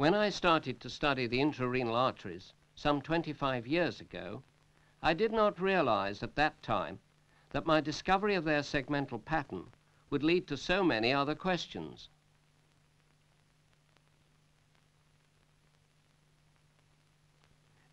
When I started to study the intrarenal arteries some 25 years ago, I did not realize at that time that my discovery of their segmental pattern would lead to so many other questions.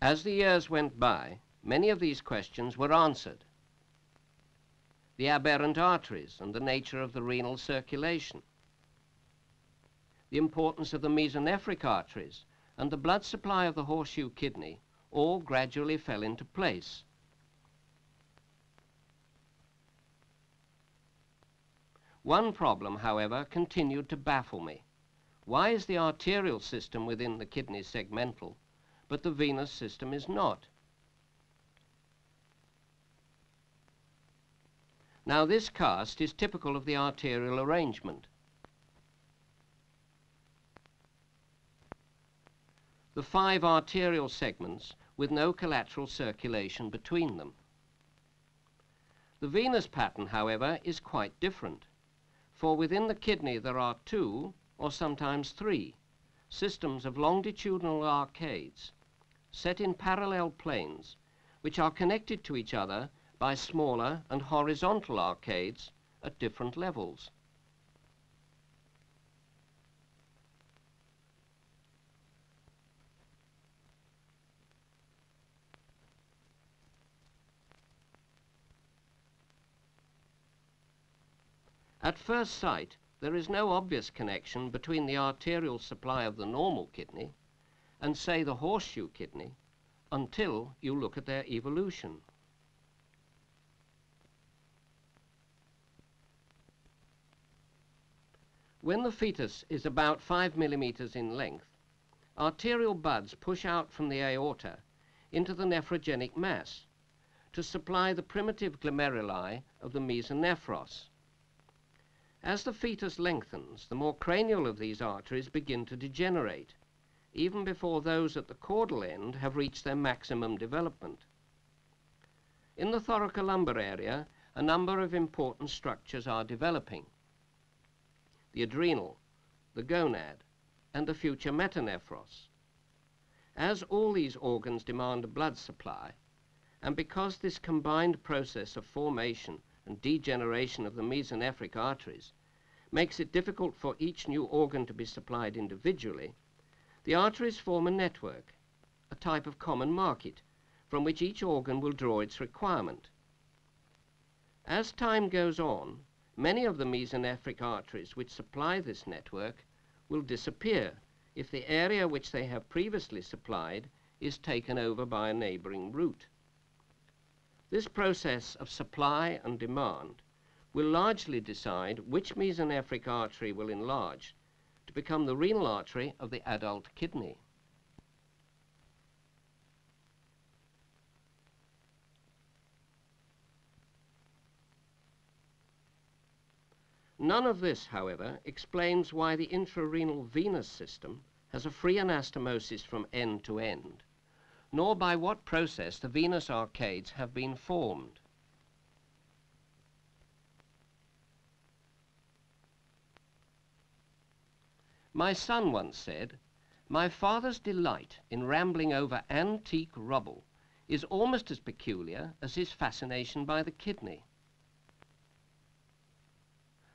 As the years went by, many of these questions were answered. The aberrant arteries and the nature of the renal circulation, the importance of the mesonephric arteries, and the blood supply of the horseshoe kidney all gradually fell into place. One problem, however, continued to baffle me. Why is the arterial system within the kidney segmental, but the venous system is not? Now this cast is typical of the arterial arrangement. The five arterial segments with no collateral circulation between them. The venous pattern, however, is quite different, for within the kidney there are two, or sometimes three, systems of longitudinal arcades set in parallel planes which are connected to each other by smaller and horizontal arcades at different levels. At first sight, there is no obvious connection between the arterial supply of the normal kidney and, say, the horseshoe kidney until you look at their evolution. When the fetus is about 5 millimeters in length, arterial buds push out from the aorta into the nephrogenic mass to supply the primitive glomeruli of the mesonephros. As the fetus lengthens, the more cranial of these arteries begin to degenerate, even before those at the caudal end have reached their maximum development. In the thoracolumbar area, a number of important structures are developing. The adrenal, the gonad, and the future metanephros. As all these organs demand a blood supply, and because this combined process of formation and degeneration of the mesonephric arteries makes it difficult for each new organ to be supplied individually, the arteries form a network, a type of common market, from which each organ will draw its requirement. As time goes on, many of the mesonephric arteries which supply this network will disappear if the area which they have previously supplied is taken over by a neighboring route. This process of supply and demand will largely decide which mesonephric artery will enlarge to become the renal artery of the adult kidney. None of this, however, explains why the intrarenal venous system has a free anastomosis from end to end nor by what process the venous arcades have been formed. My son once said, my father's delight in rambling over antique rubble is almost as peculiar as his fascination by the kidney.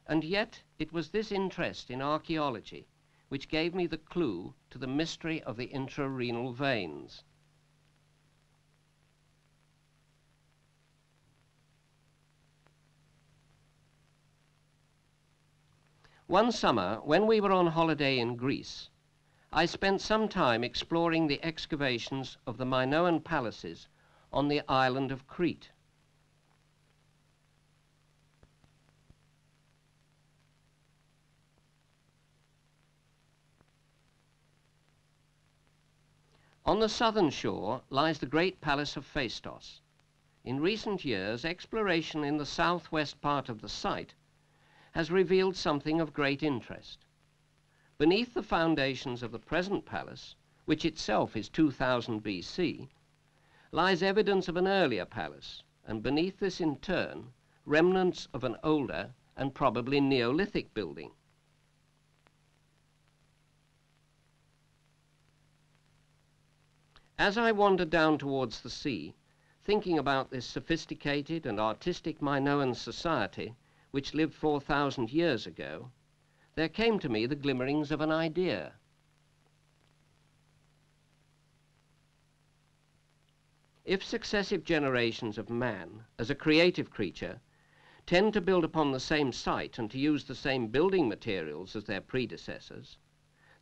And yet it was this interest in archaeology which gave me the clue to the mystery of the intrarenal veins. One summer, when we were on holiday in Greece, I spent some time exploring the excavations of the Minoan palaces on the island of Crete. On the southern shore lies the great palace of Phaistos. In recent years, exploration in the southwest part of the site has revealed something of great interest. Beneath the foundations of the present palace, which itself is 2000 BC, lies evidence of an earlier palace, and beneath this in turn, remnants of an older and probably Neolithic building. As I wandered down towards the sea, thinking about this sophisticated and artistic Minoan society which lived 4,000 years ago, there came to me the glimmerings of an idea. If successive generations of man, as a creative creature, tend to build upon the same site and to use the same building materials as their predecessors,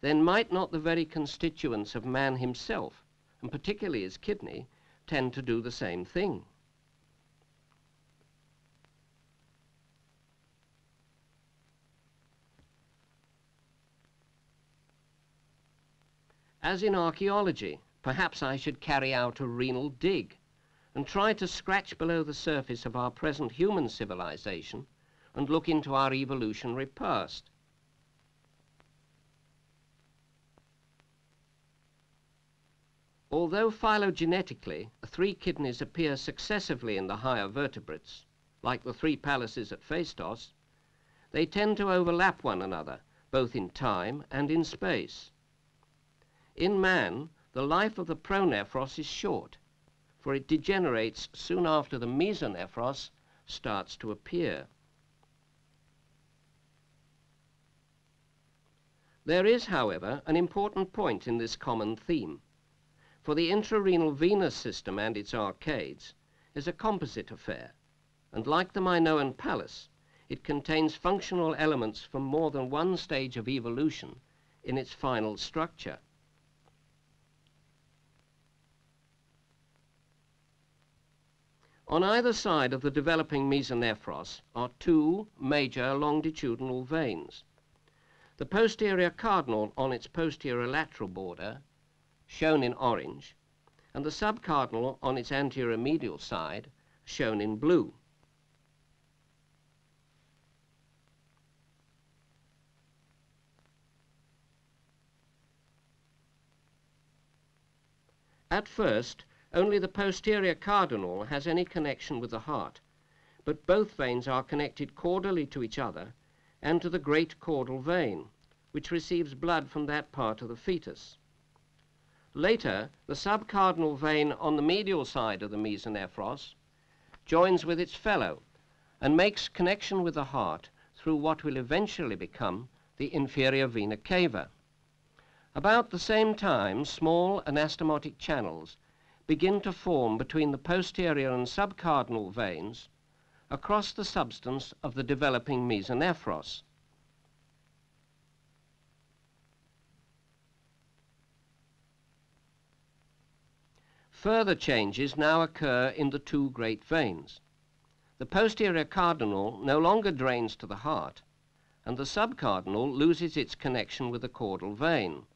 then might not the very constituents of man himself and particularly his kidney, tend to do the same thing. As in archaeology, perhaps I should carry out a renal dig and try to scratch below the surface of our present human civilization and look into our evolutionary past. Although phylogenetically three kidneys appear successively in the higher vertebrates, like the three palaces at Phaistos, they tend to overlap one another, both in time and in space. In man, the life of the pronephros is short, for it degenerates soon after the mesonephros starts to appear. There is, however, an important point in this common theme for the intrarenal venous system and its arcades is a composite affair, and like the Minoan palace, it contains functional elements from more than one stage of evolution in its final structure. On either side of the developing mesonephros are two major longitudinal veins. The posterior cardinal on its posterior lateral border shown in orange, and the subcardinal on its anterior medial side, shown in blue. At first, only the posterior cardinal has any connection with the heart, but both veins are connected caudally to each other and to the great caudal vein, which receives blood from that part of the fetus. Later, the subcardinal vein on the medial side of the mesonephros joins with its fellow and makes connection with the heart through what will eventually become the inferior vena cava. About the same time, small anastomotic channels begin to form between the posterior and subcardinal veins across the substance of the developing mesonephros. Further changes now occur in the two great veins. The posterior cardinal no longer drains to the heart, and the subcardinal loses its connection with the caudal vein.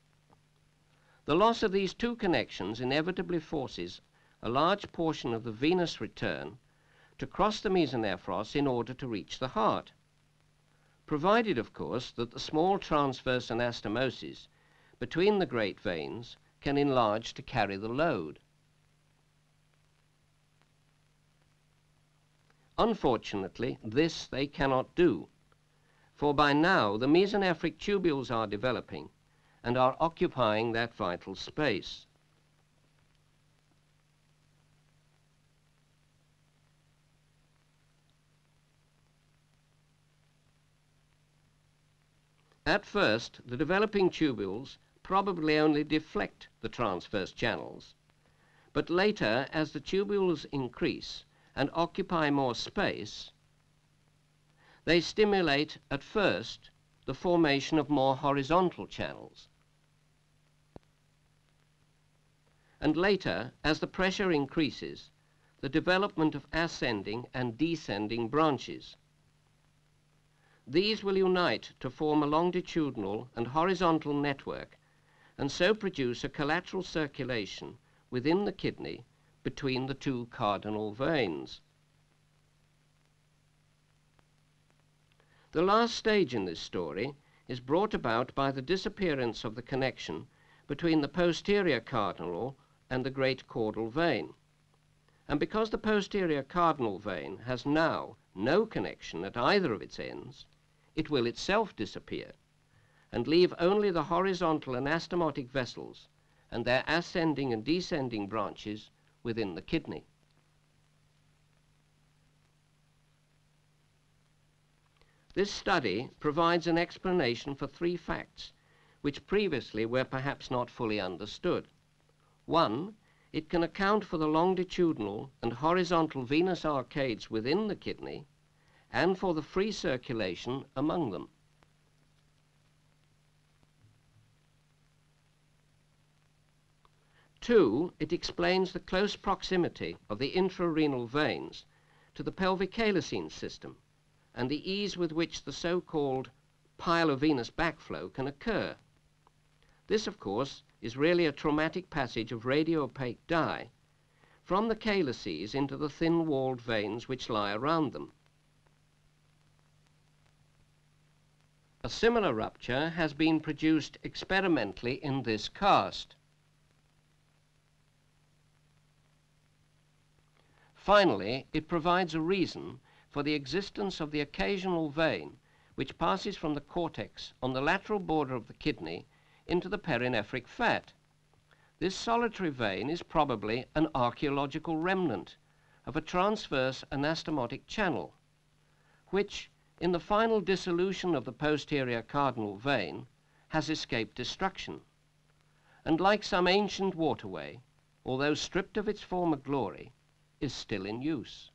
The loss of these two connections inevitably forces a large portion of the venous return to cross the mesonephros in order to reach the heart, provided, of course, that the small transverse anastomoses between the great veins can enlarge to carry the load. Unfortunately, this they cannot do. for by now the mesonephric tubules are developing and are occupying that vital space. At first, the developing tubules probably only deflect the transverse channels. But later, as the tubules increase and occupy more space, they stimulate at first the formation of more horizontal channels. And later, as the pressure increases, the development of ascending and descending branches. These will unite to form a longitudinal and horizontal network and so produce a collateral circulation within the kidney between the two cardinal veins. The last stage in this story is brought about by the disappearance of the connection between the posterior cardinal and the great caudal vein. And because the posterior cardinal vein has now no connection at either of its ends, it will itself disappear and leave only the horizontal anastomotic vessels and their ascending and descending branches within the kidney. This study provides an explanation for three facts which previously were perhaps not fully understood. One, it can account for the longitudinal and horizontal venous arcades within the kidney and for the free circulation among them. Two, it explains the close proximity of the intrarenal veins to the pelvic calycine system and the ease with which the so-called pyelovenous backflow can occur. This, of course, is really a traumatic passage of radioopaque dye from the calyces into the thin-walled veins which lie around them. A similar rupture has been produced experimentally in this cast. Finally, it provides a reason for the existence of the occasional vein which passes from the cortex on the lateral border of the kidney into the perinephric fat. This solitary vein is probably an archaeological remnant of a transverse anastomotic channel, which, in the final dissolution of the posterior cardinal vein, has escaped destruction, and like some ancient waterway, although stripped of its former glory, is still in use.